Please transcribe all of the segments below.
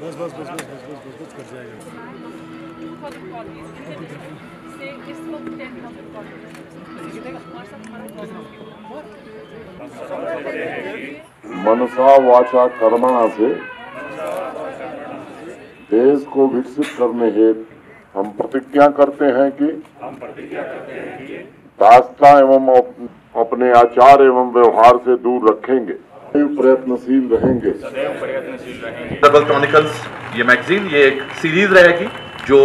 भी पास से इस वक्त टेन नंबर मनसा वाचा कर्मणा से देश को विकसित करने हेतु हम प्रतिज्ञा करते हैं कि दास्ता एवं अपने आचार एवं व्यवहार से दूर रखेंगे। प्रयत्नशील रहेंगे। डबल क्रॉनिकल्स ये मैगजीन ये एक सीरीज़ रहेगी जो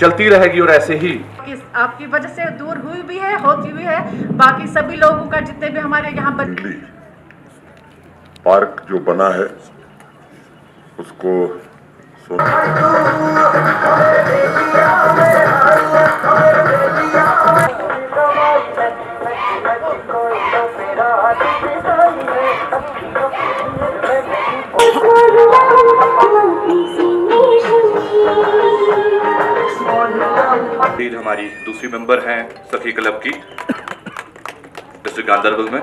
चलती रहेगी और ऐसे ही इस आपकी वजह से दूर हुई भी है होती हुई है। बाकी सभी लोगों का जितने भी हमारे यहाँ पर पार्क जो बना है उसको दूसरी मेंबर हैं सखी क्लब की डिस्ट्रिक्ट गांधरबल में।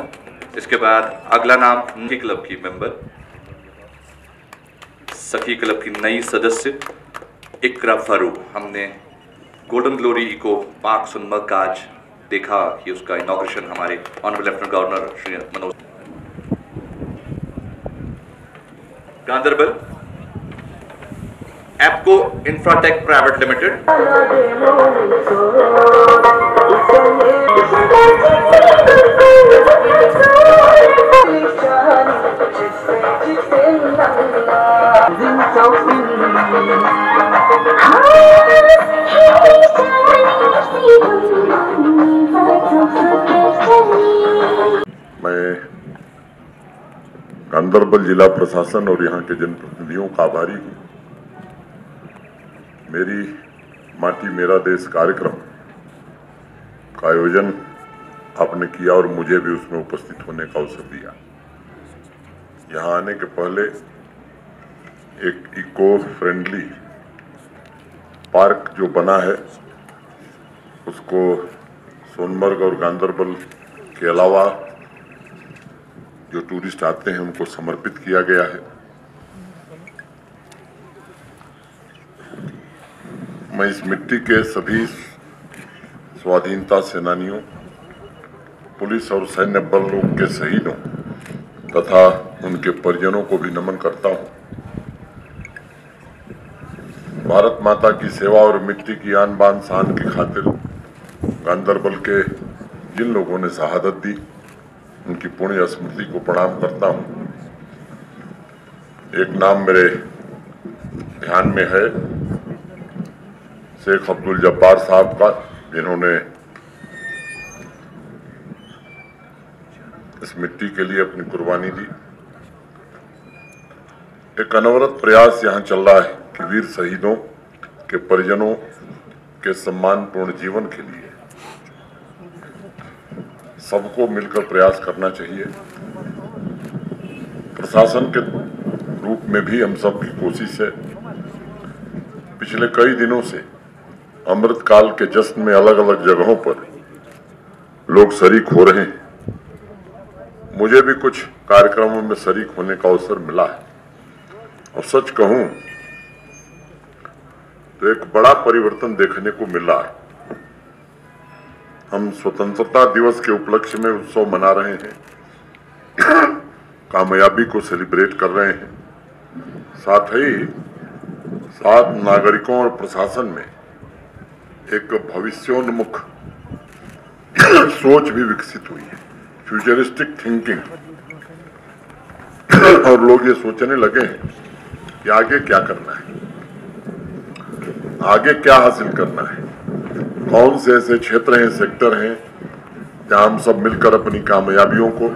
इसके बाद अगला नाम सखी क्लब की मेंबर सखी क्लब की नई सदस्य, इकरा फारूक हमने golden glory eco park Sonamarg का आज देखा कि उसका इनॉग्रेशन हमारे honourable lieutenant governor Shri Manoj. Ganderbal Apco Infratech private limited मैं गांधरबल जिला प्रशासन और यहाँ के जनप्रतिनिधियों का आभारी हूँ। मेरी माटी, मेरा देश कार्यक्रम का आयोजन आपने किया और मुझे भी उसमें उपस्थित होने का अवसर दिया। यहाँ आने के पहले एक इको फ्रेंडली पार्क जो बना है, उसको सोनमर्ग और गांधरबल के अलावा जो टूरिस्ट आते हैं, उनको समर्पित किया गया है। मैं इस मिट्टी के सभी स्वाधीनता सेनानियों, पुलिस और सैन्य बलों के शहीदों तथा उनके परिजनों को भी नमन करता हूँ। भारत माता की सेवा और मिट्टी की आन बान शान की खातिर गांधरबल के जिन लोगों ने शहादत दी, उनकी पुण्य स्मृति को प्रणाम करता हूँ। एक नाम मेरे ध्यान में है शेख अब्दुल जब्बार साहब का, जिन्होंने इस मिट्टी के लिए अपनी कुर्बानी दी। एक अनवरत प्रयास यहाँ चल रहा है कि वीर शहीदों के परिजनों के सम्मानपूर्ण जीवन के लिए सबको मिलकर प्रयास करना चाहिए। प्रशासन के रूप में भी हम सब की कोशिश है। पिछले कई दिनों से अमृत काल के जश्न में अलग अलग जगहों पर लोग शरीक हो रहे हैं। मुझे भी कुछ कार्यक्रमों में शरीक होने का अवसर मिला है। और सच कहूँ तो एक बड़ा परिवर्तन देखने को मिला। है हम स्वतंत्रता दिवस के उपलक्ष्य में उत्सव मना रहे हैं। कामयाबी को सेलिब्रेट कर रहे हैं। साथ ही साथ नागरिकों और प्रशासन में एक भविष्योन्मुख सोच भी विकसित हुई है। फ्यूचरिस्टिक थिंकिंग और लोग ये सोचने लगे हैं कि आगे क्या करना है। आगे क्या हासिल करना है। कौन से ऐसे क्षेत्र हैं सेक्टर हैं, जहाँ हम सब मिलकर अपनी कामयाबियों को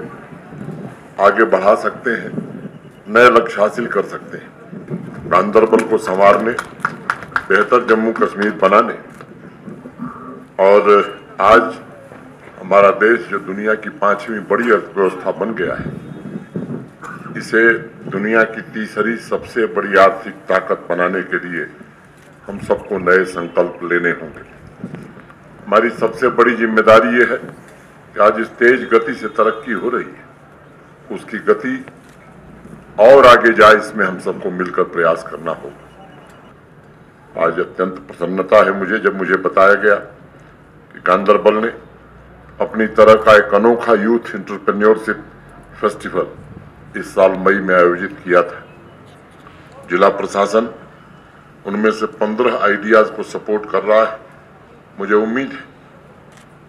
आगे बढ़ा सकते हैं, नए लक्ष्य हासिल कर सकते हैं। गांधरबल को संवारने, बेहतर जम्मू कश्मीर बनाने और आज हमारा देश जो दुनिया की पांचवी बड़ी अर्थव्यवस्था बन गया है, इसे दुनिया की तीसरी सबसे बड़ी आर्थिक ताकत बनाने के लिए हम सबको नए संकल्प लेने होंगे। हमारी सबसे बड़ी ज़िम्मेदारी ये है कि आज इस तेज गति से तरक्की हो रही है। उसकी गति और आगे जाए, इसमें हम सबको मिलकर प्रयास करना होगा। आज अत्यंत प्रसन्नता है मुझे, जब मुझे बताया गया कि गांदरबल ने अपनी तरह का एक अनोखा यूथ इंटरप्रेन्योरशिप फेस्टिवल इस साल मई में आयोजित किया था। जिला प्रशासन उनमें से पंद्रह आइडियाज़ को सपोर्ट कर रहा है। मुझे उम्मीद है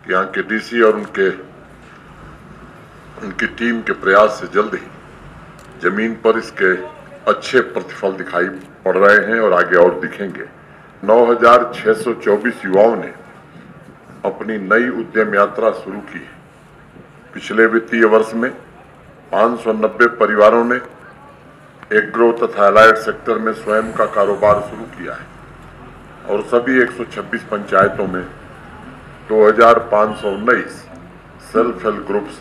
कि यहाँ के डीसी और उनके उनकी टीम के प्रयास से जल्द ही ज़मीन पर इसके अच्छे प्रतिफल दिखाई पड़ रहे हैं और आगे और दिखेंगे। 9,624 युवाओं ने अपनी नई उद्यम यात्रा शुरू की। है पिछले वित्तीय वर्ष में 590 परिवारों ने एग्रो तथा अलाइड सेक्टर में स्वयं का कारोबार शुरू किया है और सभी 126 पंचायतों में 2,519 सेल्फ हेल्प ग्रुप्स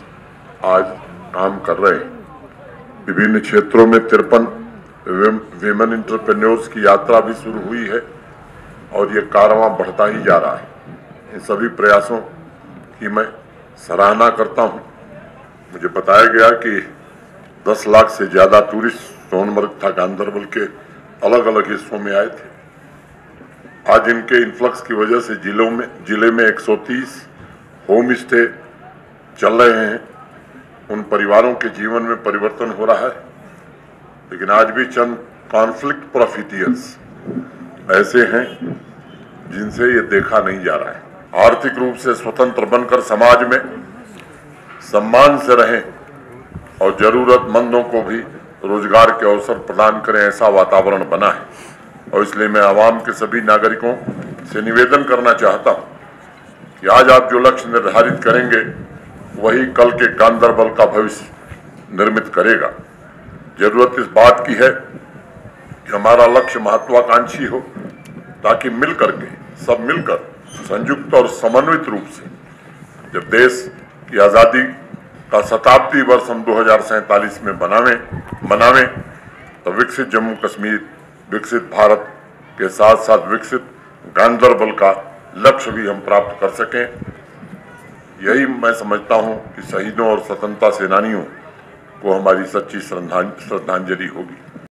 आज काम कर रहे हैं। विभिन्न क्षेत्रों में तिरपन विमेन इंटरप्रेन्योर्स की यात्रा भी शुरू हुई है और ये कारवां बढ़ता ही जा रहा है। इन सभी प्रयासों की मैं सराहना करता हूँ। मुझे बताया गया कि 10 लाख से ज़्यादा टूरिस्ट सोनमर्ग था, गांधरबल के अलग अलग हिस्सों में आए थे। आज इनके इन्फ्लक्स की वजह से जिलों में, ज़िले में 130 होम स्टे चल रहे हैं। उन परिवारों के जीवन में परिवर्तन हो रहा है। लेकिन आज भी चंद कॉन्फ्लिक्ट प्रॉफिटियर्स ऐसे हैं जिनसे ये देखा नहीं जा रहा है। आर्थिक रूप से स्वतंत्र बनकर समाज में सम्मान से रहें और जरूरतमंदों को भी रोज़गार के अवसर प्रदान करें, ऐसा वातावरण बना है। और इसलिए मैं आवाम के सभी नागरिकों से निवेदन करना चाहता हूँ कि आज आप जो लक्ष्य निर्धारित करेंगे, वही कल के गांधरबल का भविष्य निर्मित करेगा। ज़रूरत इस बात की है कि हमारा लक्ष्य महत्वाकांक्षी हो, ताकि मिलकर के, सब मिलकर संयुक्त और समन्वित रूप से जब देश की आज़ादी का शताब्दी वर्ष हम दो में बनावें मनावें तो विकसित जम्मू कश्मीर विकसित भारत के साथ साथ विकसित गांधरबल का लक्ष्य भी हम प्राप्त कर सकें। यही मैं समझता हूँ कि शहीदों और स्वतंत्रता सेनानियों को हमारी सच्ची श्रद्धांजलि होगी।